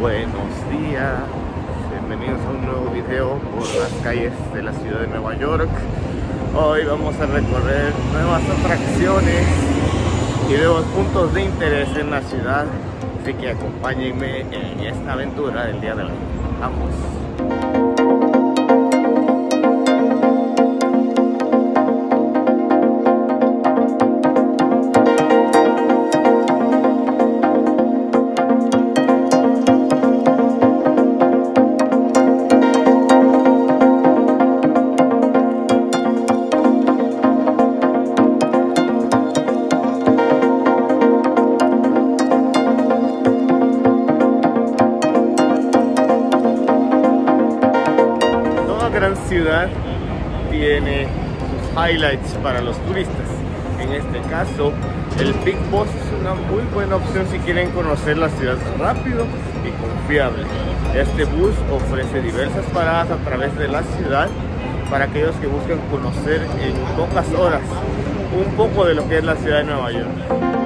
Buenos días, bienvenidos a un nuevo video por las calles de la ciudad de Nueva York. Hoy vamos a recorrer nuevas atracciones y nuevos puntos de interés en la ciudad. Así que acompáñenme en esta aventura del día de hoy. Vamos. Highlights para los turistas. En este caso, el Big Boss es una muy buena opción si quieren conocer la ciudad rápido y confiable. Este bus ofrece diversas paradas a través de la ciudad para aquellos que buscan conocer en pocas horas un poco de lo que es la ciudad de Nueva York.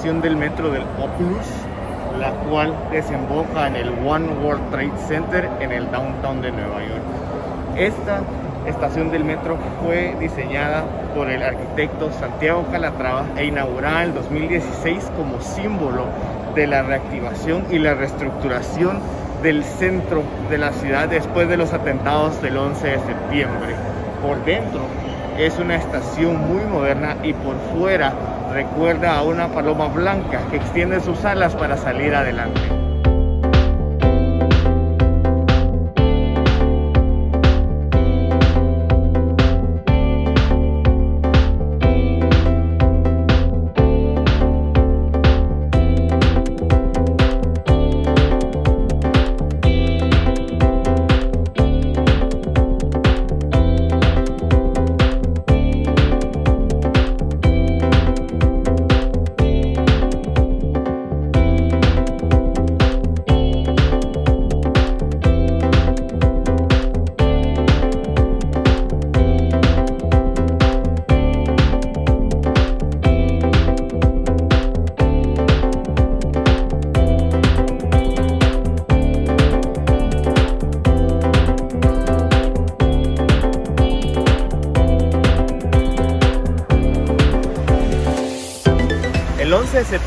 Estación del metro del Oculus, la cual desemboca en el One World Trade Center en el downtown de Nueva York. Esta estación del metro fue diseñada por el arquitecto Santiago Calatrava e inaugurada en el 2016 como símbolo de la reactivación y la reestructuración del centro de la ciudad después de los atentados del 11 de septiembre. Por dentro es una estación muy moderna y por fuera recuerda a una paloma blanca que extiende sus alas para salir adelante.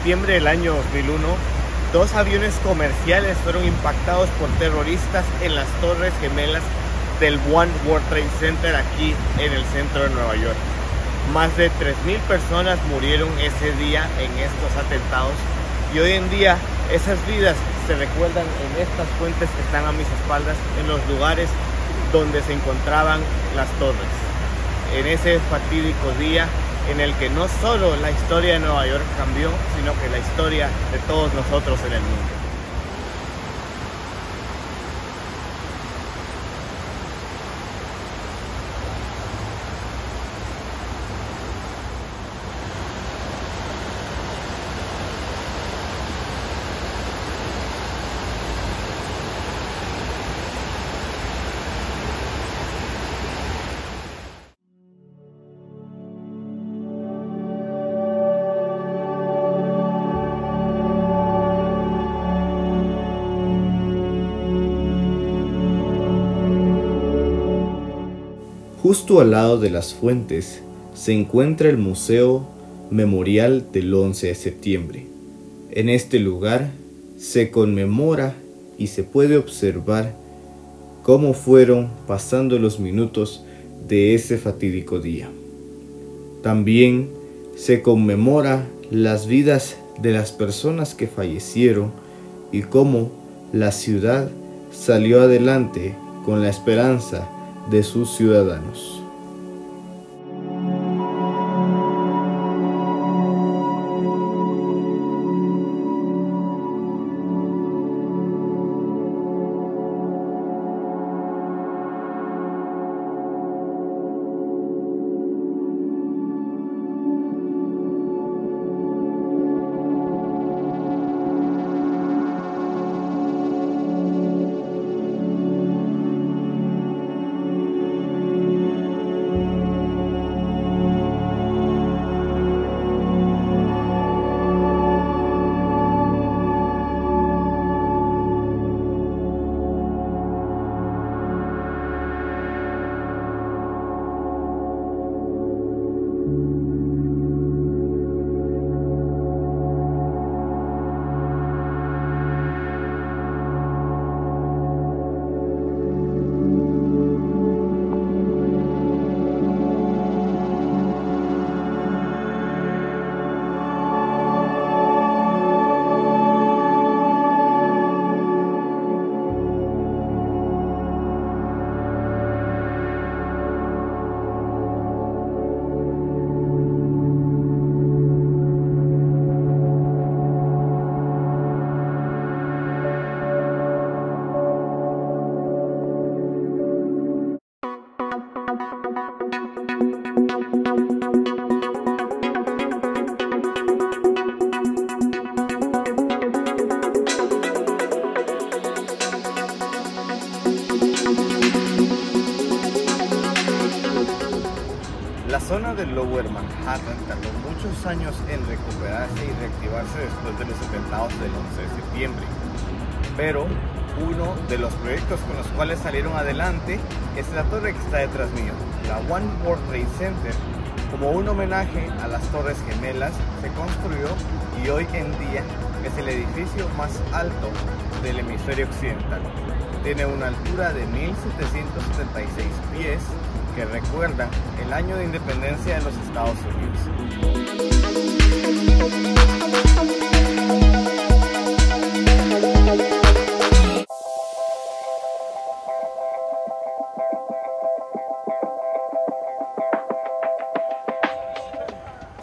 Septiembre del año 2001, dos aviones comerciales fueron impactados por terroristas en las torres gemelas del One World Trade Center aquí en el centro de Nueva York. Más de 3.000 personas murieron ese día en estos atentados y hoy en día esas vidas se recuerdan en estas fuentes que están a mis espaldas, en los lugares donde se encontraban las torres. En ese fatídico día en el que no solo la historia de Nueva York cambió, sino que la historia de todos nosotros en el mundo. Justo al lado de las fuentes se encuentra el Museo Memorial del 11 de septiembre. En este lugar se conmemora y se puede observar cómo fueron pasando los minutos de ese fatídico día. También se conmemora las vidas de las personas que fallecieron y cómo la ciudad salió adelante con la esperanza de sus ciudadanos. Del Lower Manhattan tardó muchos años en recuperarse y reactivarse después de los atentados del 11 de septiembre. Pero uno de los proyectos con los cuales salieron adelante es la torre que está detrás mío, la One World Trade Center. Como un homenaje a las Torres Gemelas, se construyó y hoy en día es el edificio más alto del hemisferio occidental. Tiene una altura de 1776 pies que recuerdan el año de independencia de los Estados Unidos.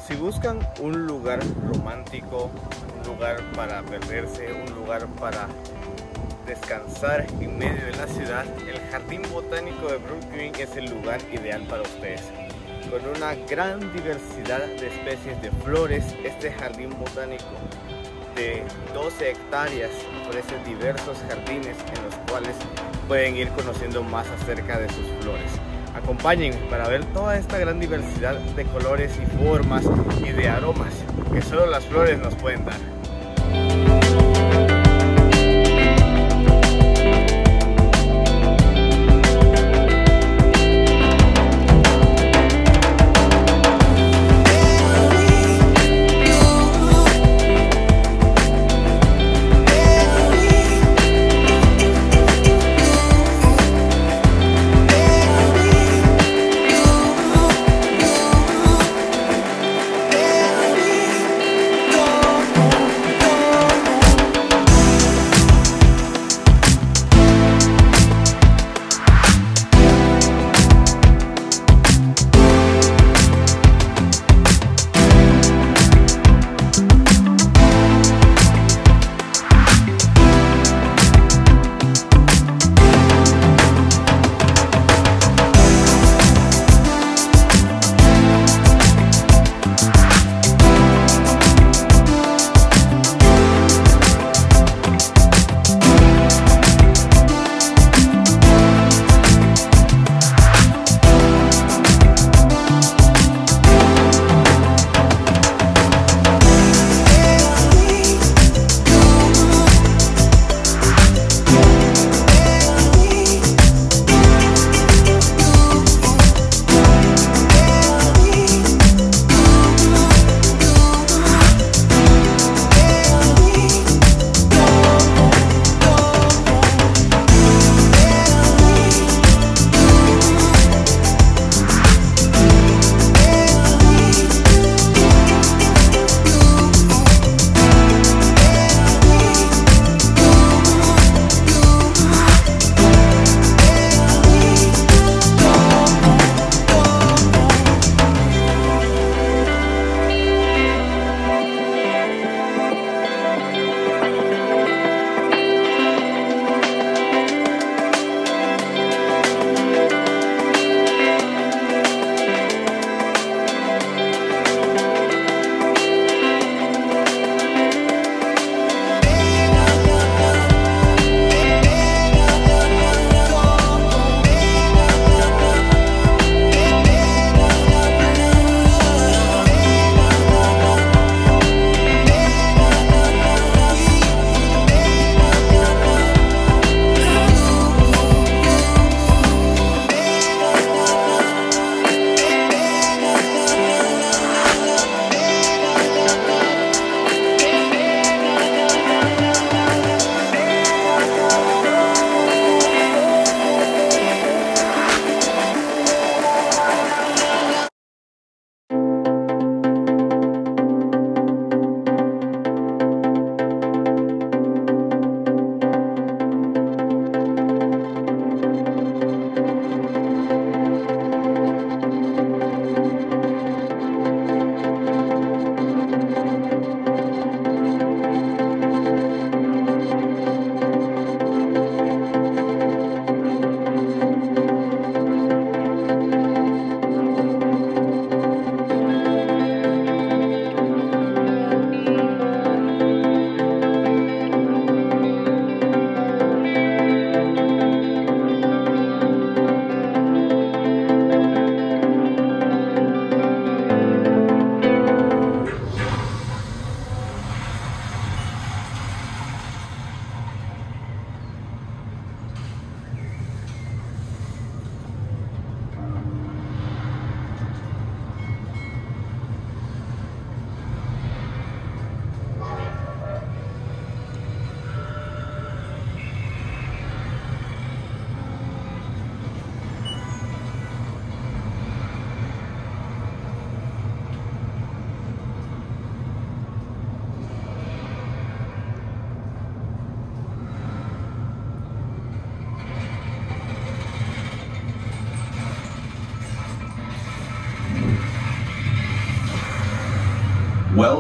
Si buscan un lugar romántico, un lugar para perderse, un lugar para descansar en medio de la ciudad, el Jardín Botánico de Brooklyn es el lugar ideal para ustedes. Con una gran diversidad de especies de flores, este jardín botánico de 12 hectáreas ofrece diversos jardines en los cuales pueden ir conociendo más acerca de sus flores. Acompáñenme para ver toda esta gran diversidad de colores y formas y de aromas que solo las flores nos pueden dar.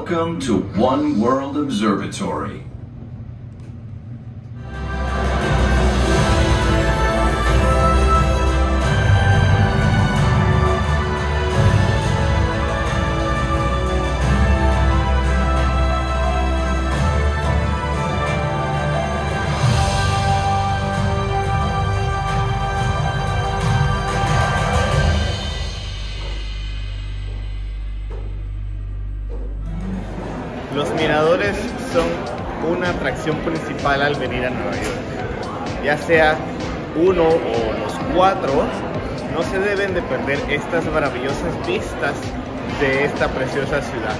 Welcome to One World Observatory. Venir a Nueva York. Ya sea uno o los cuatro, no se deben de perder estas maravillosas vistas de esta preciosa ciudad.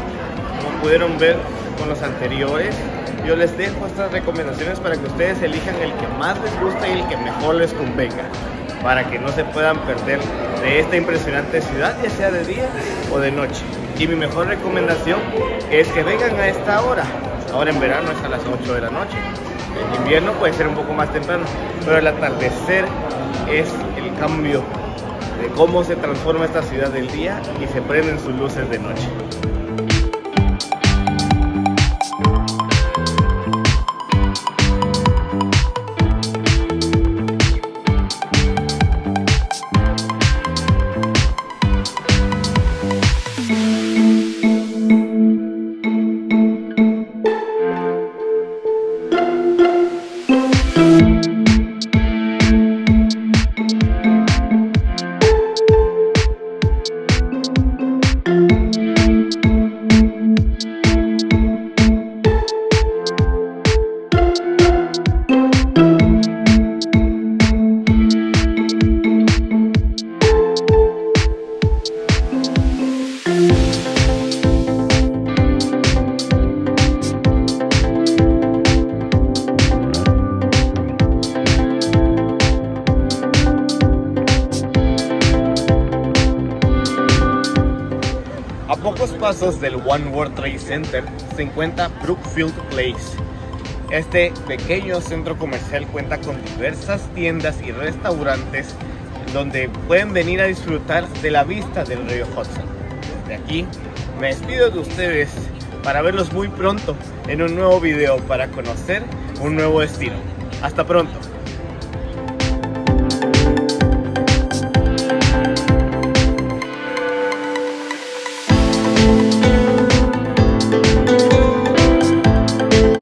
Como pudieron ver con los anteriores, yo les dejo estas recomendaciones para que ustedes elijan el que más les guste y el que mejor les convenga, para que no se puedan perder de esta impresionante ciudad, ya sea de día o de noche. Y mi mejor recomendación es que vengan a esta hora. Ahora en verano es a las 8 de la noche. En invierno puede ser un poco más temprano, pero el atardecer es el cambio de cómo se transforma esta ciudad del día y se prenden sus luces de noche. Center se encuentra Brookfield Place. Este pequeño centro comercial cuenta con diversas tiendas y restaurantes donde pueden venir a disfrutar de la vista del río Hudson. Desde aquí me despido de ustedes para verlos muy pronto en un nuevo video para conocer un nuevo destino. Hasta pronto.